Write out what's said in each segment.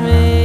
me.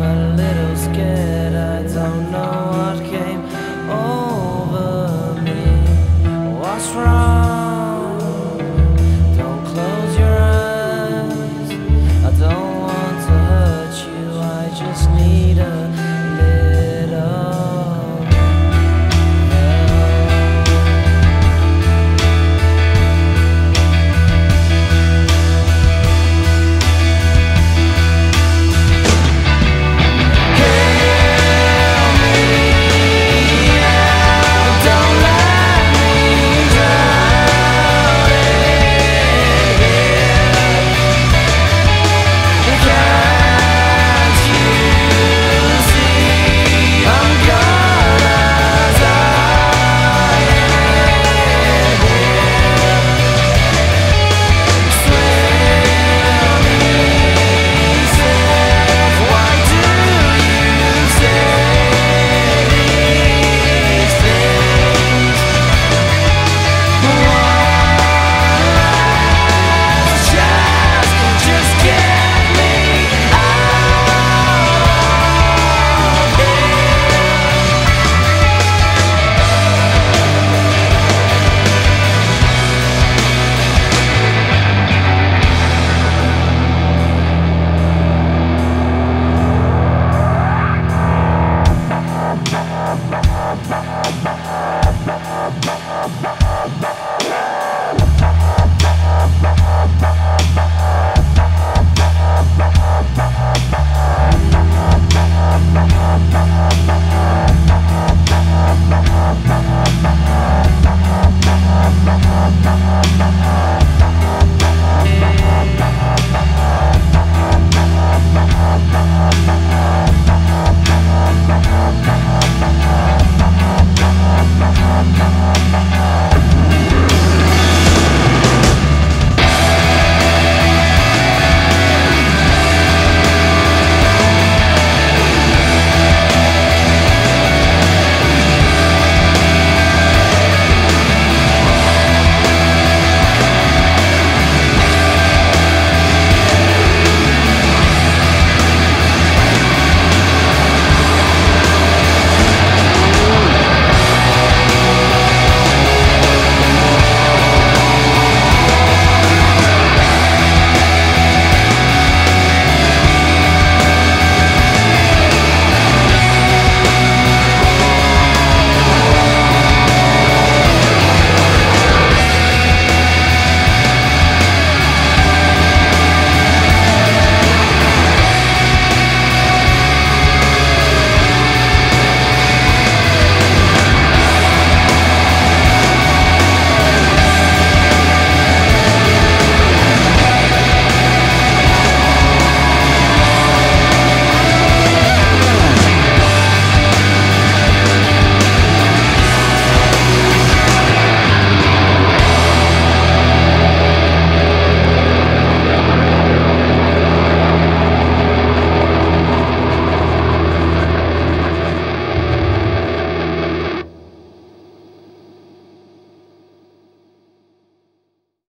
I'm.